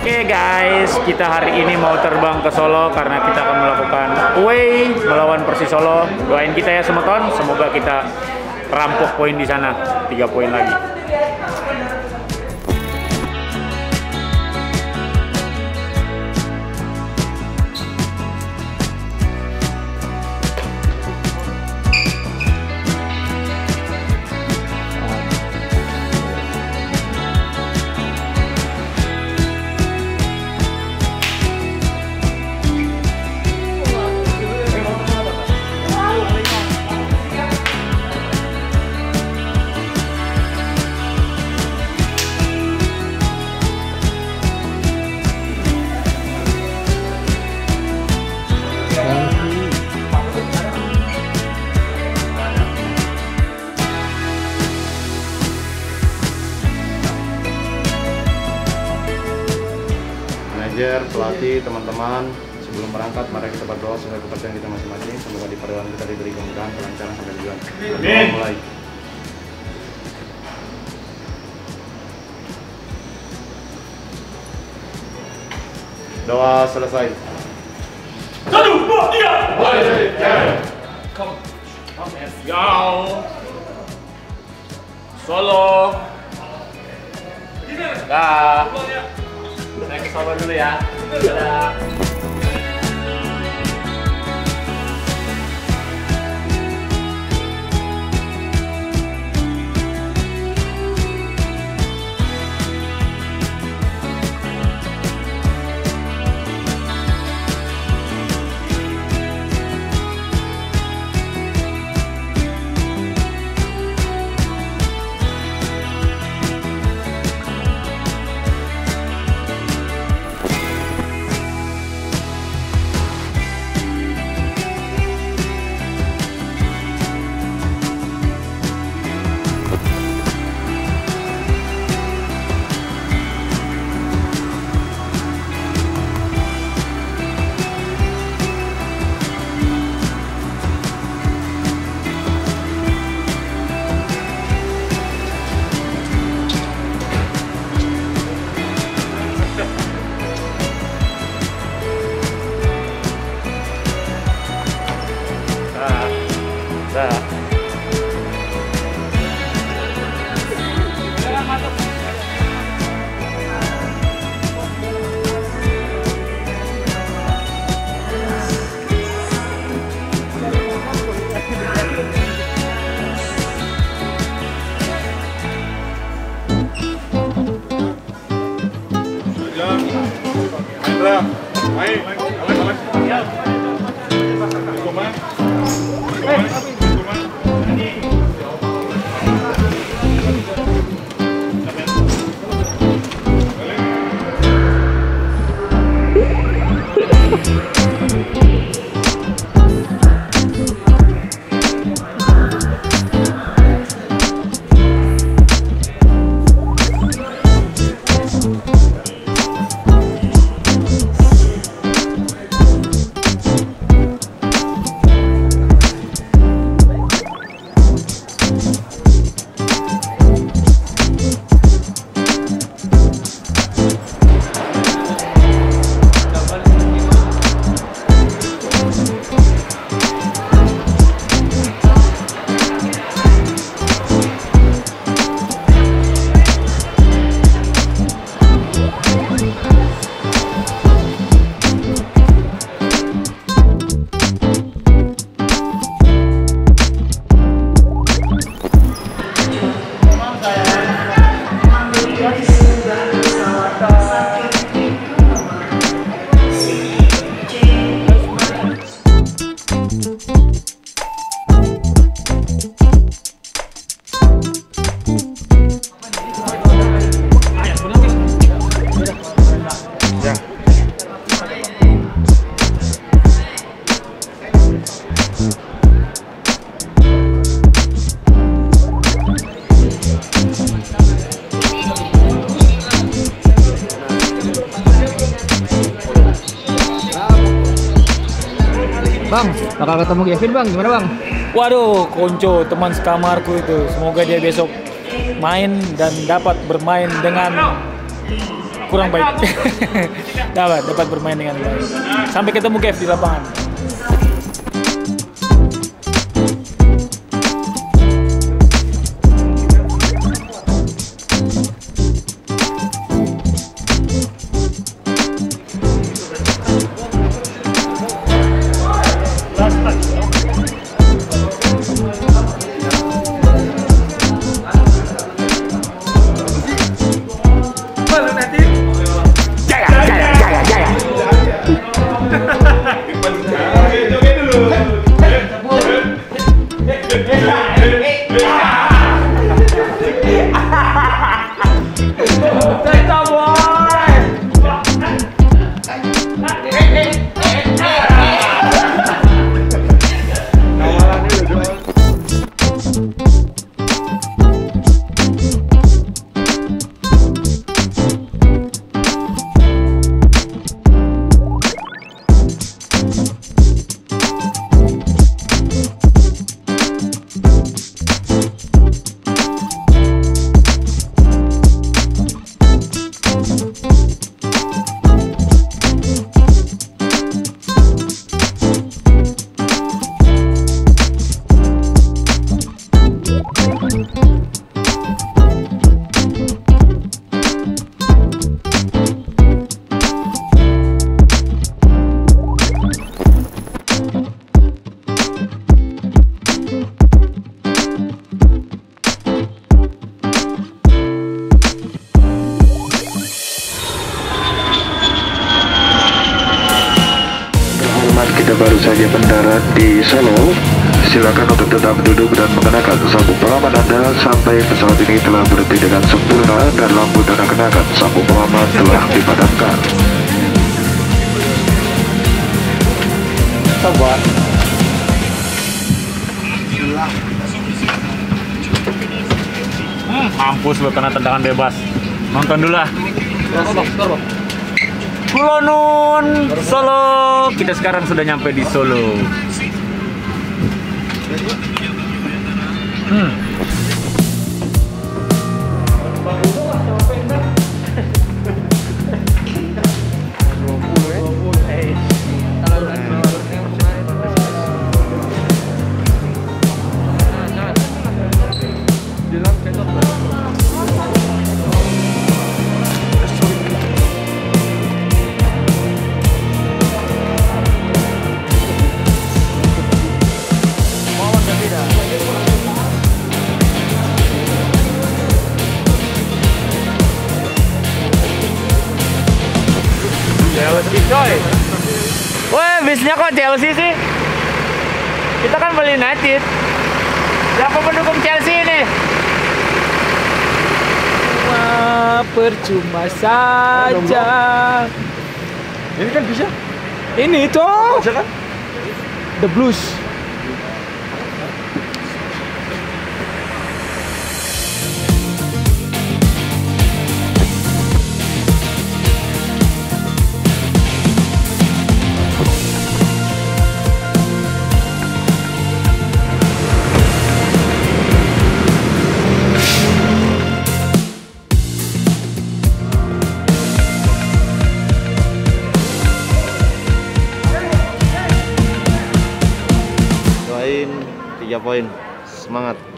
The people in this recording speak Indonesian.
Oke guys, kita hari ini mau terbang ke Solo karena kita akan melakukan away melawan Persis Solo. Doain kita ya Semeton, semoga kita rampok poin di sana, tiga poin lagi. Pelatih, teman-teman. Sebelum berangkat mari kita berdoa sesuai kepercayaan kita masing-masing. Semoga di perjalanan kita diberi kemudahan kelancaran sampai tujuan. Mulai. Doa selesai. Go! Solo! Dah! Saya ke Solo dulu ya. Dadah. Dah. Bakal ketemu Kevin bang, gimana bang? Waduh, Konco teman sekamarku itu. Semoga dia besok main dan dapat bermain dengan kurang baik. dapat dapat bermain dengan baik. Sampai ketemu Kev di lapangan. Kita baru saja mendarat di Solo. Silakan untuk tetap duduk dan mengenakan sabuk pengaman Anda sampai pesawat ini telah berhenti dengan sempurna dan lampu tanda kenakan sabuk pengaman telah dipadamkan. Hmm, mampus lu kena tendangan bebas. Nonton dulu lah. Kulonun Solo. Kita sekarang sudah nyampe di Solo. Hmm. Coy. Woi, bisnya kok Chelsea sih? Kita kan beli United. Siapa pendukung Chelsea ini? Wah, percuma saja. Ini kan bisa. Ini toh. Bisa kan? The Blues. Doain tiga poin. Semangat.